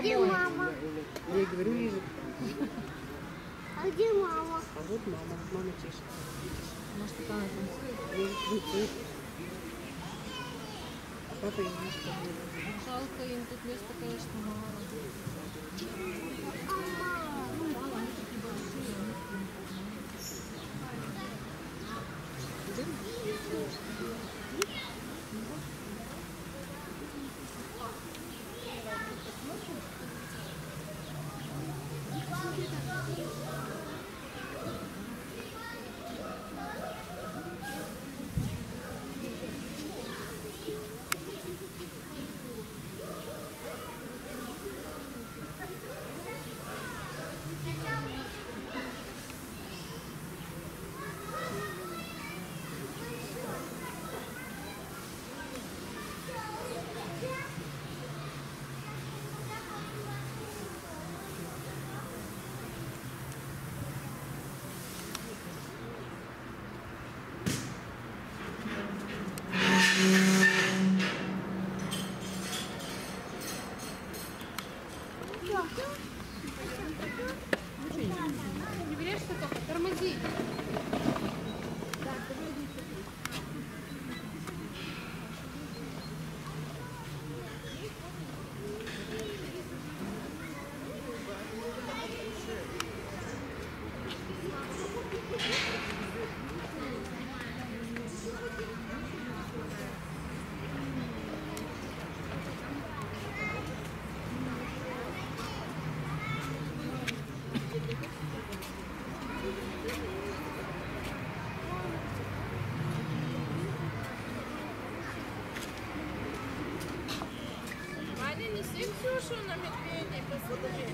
Где мама? Я ей говорю, лежит. А где мама? А вот мама, мама тише. Может, она танцует? Танцует. А папа не что Жалко, им тут места, конечно, мало. Не берешься только, тормози. Неси Ксюшу на медведей посмотри.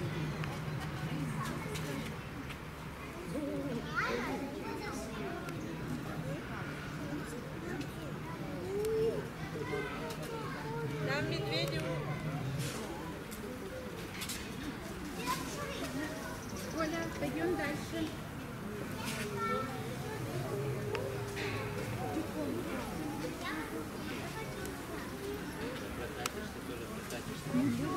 Там медведи Коля, пойдем дальше. Thank you.